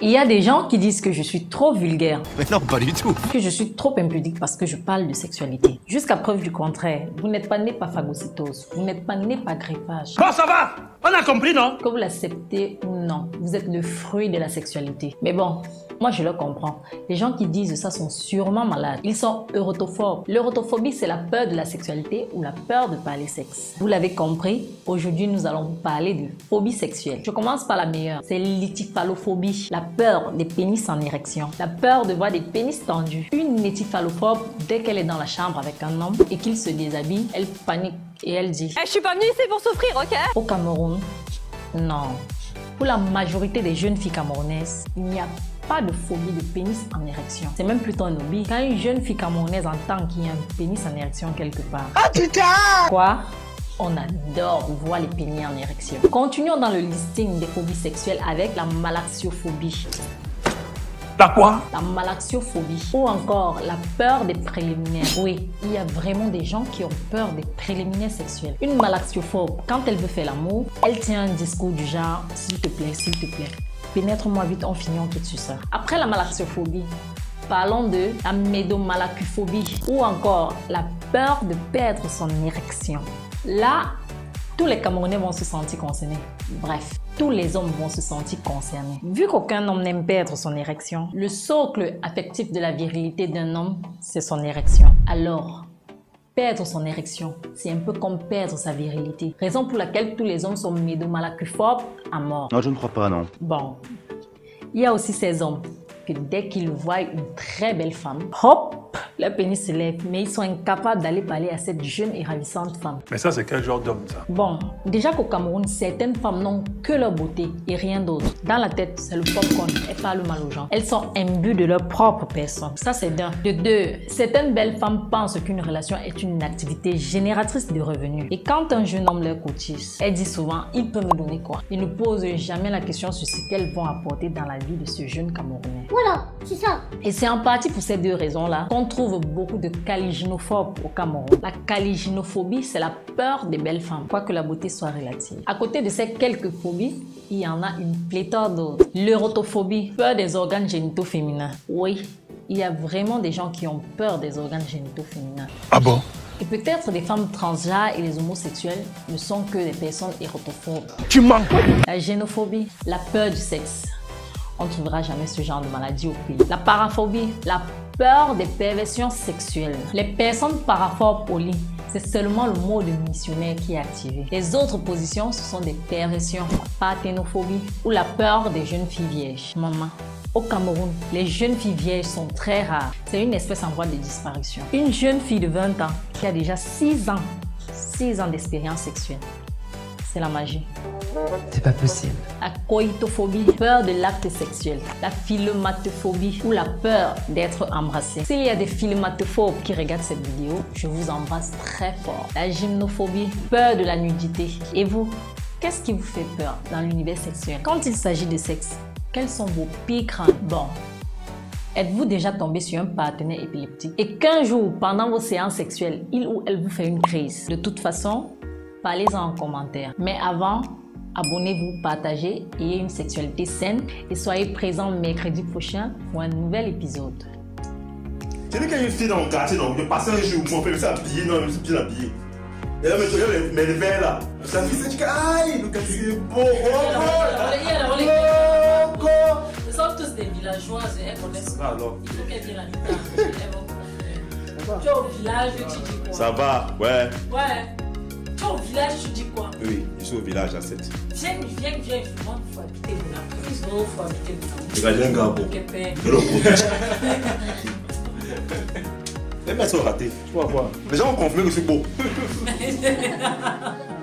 Il y a des gens qui disent que je suis trop vulgaire, Mais non, pas du tout. que je suis trop impudique parce que je parle de sexualité. Jusqu'à preuve du contraire, vous n'êtes pas né par phagocytose, vous n'êtes pas né par greffage. Bon, ça va On a compris, non? Que vous l'acceptez ou non, vous êtes le fruit de la sexualité. Mais bon, moi je le comprends. Les gens qui disent ça sont sûrement malades. Ils sont eurotophobes. L'eurotophobie, c'est la peur de la sexualité ou la peur de parler sexe. Vous l'avez compris, aujourd'hui nous allons parler de phobie sexuelle. Je commence par la meilleure, c'est l'étiphalophobie, la peur des pénis en érection, la peur de voir des pénis tendus. Une étiphalophobe, dès qu'elle est dans la chambre avec un homme et qu'il se déshabille, elle panique et elle dit Eh, je suis pas venue ici pour souffrir, ok? Au Cameroun, non. Pour la majorité des jeunes filles camerounaises, il n'y a pas de phobie de pénis en érection. C'est même plutôt un hobby. Quand une jeune fille camerounaise entend qu'il y a un pénis en érection quelque part. Ah putain Quoi? On adore voir les pénis en érection. Continuons dans le listing des phobies sexuelles avec la malaxiophobie. La quoi? La malaxiophobie ou encore la peur des préliminaires. Oui, il y a vraiment des gens qui ont peur des préliminaires sexuels. Une malaxiophobe, quand elle veut faire l'amour, elle tient un discours du genre s'il te plaît, s'il te plaît, pénètre-moi vite, on finit, on quitte sur ça. Après la malaxiophobie, parlons de la médomalacuphobie ou encore la peur de perdre son érection. Là, tous les Camerounais vont se sentir concernés. Bref, tous les hommes vont se sentir concernés. Vu qu'aucun homme n'aime perdre son érection, le socle affectif de la virilité d'un homme, c'est son érection. Alors, perdre son érection, c'est un peu comme perdre sa virilité. Raison pour laquelle tous les hommes sont médomalacuphobes à mort. Non, je ne crois pas, non. Bon, il y a aussi ces hommes que dès qu'ils voient une très belle femme, hop, leur pénis se lève, mais ils sont incapables d'aller parler à cette jeune et ravissante femme. Mais ça, c'est quel genre d'homme, ça? Bon, déjà qu'au Cameroun, certaines femmes n'ont que leur beauté et rien d'autre. Dans la tête, c'est le popcorn. Elles parlent mal aux gens. Elles sont imbues de leur propre personne. Ça, c'est d'un. De deux, certaines belles femmes pensent qu'une relation est une activité génératrice de revenus. Et quand un jeune homme leur cotise, elle dit souvent, il peut me donner quoi? Il ne pose jamais la question sur ce qu'elles vont apporter dans la vie de ce jeune Camerounais. Voilà, c'est ça. Et c'est en partie pour ces deux raisons-là qu'on trouve beaucoup de caliginophobes au Cameroun. La caliginophobie, c'est la peur des belles femmes, quoique la beauté soit relative. À côté de ces quelques phobies, il y en a une pléthore d'autres. L'eurotophobie, peur des organes génitaux féminins. Oui, il y a vraiment des gens qui ont peur des organes génitaux féminins. Ah bon? Et peut-être des femmes transgenres et les homosexuels ne sont que des personnes érotophobes. Tu mens La génophobie, la peur du sexe. On ne trouvera jamais ce genre de maladie au pays. La paraphobie, la peur des perversions sexuelles. Les personnes lit, c'est seulement le mot de missionnaire qui est activé. Les autres positions, ce sont des perversions. La parthénophobie ou la peur des jeunes filles vierges. Maman, au Cameroun, les jeunes filles vierges sont très rares. C'est une espèce en voie de disparition. Une jeune fille de 20 ans qui a déjà 6 ans, 6 ans d'expérience sexuelle. C'est la magie. C'est pas possible. La coïtophobie, peur de l'acte sexuel. La philomathophobie ou la peur d'être embrassé. S'il y a des philomathophobes qui regardent cette vidéo, je vous embrasse très fort. La gymnophobie, peur de la nudité. Et vous, qu'est-ce qui vous fait peur dans l'univers sexuel? Quand il s'agit de sexe, quels sont vos pires craintes? Bon, Êtes-vous déjà tombé sur un partenaire épileptique? Et qu'un jour, pendant vos séances sexuelles, il ou elle vous fait une crise? De toute façon, parlez-en en commentaire. Mais avant, abonnez-vous, partagez, ayez une sexualité saine et soyez présents mercredi prochain pour un nouvel épisode. J'ai dit qu'il y a une fille dans mon quartier, donc je passais un jour, mon père s'est habillé, non, je me suis bien habillé. Et là, mais tu regardes les, mais les verres là. Sa fille s'est dit, aïe, le quartier est beau, oh, oh, oh, Nous sommes tous des villageois, elles connaissent Ça va alors. Il faut qu'elles viennent Tu es au village, tu dis quoi? Ça va, ouais. Ouais. Tu es au village, tu dis quoi Oui, je suis au village à 7. Viens, viens, viens, moi, il faut habiter là. Plus gros, il faut habiter là. Regarde, il y a un gars l'autre. Les mecs sont ratés, tu vas voir. Les gens ont confirmé que je suis beau.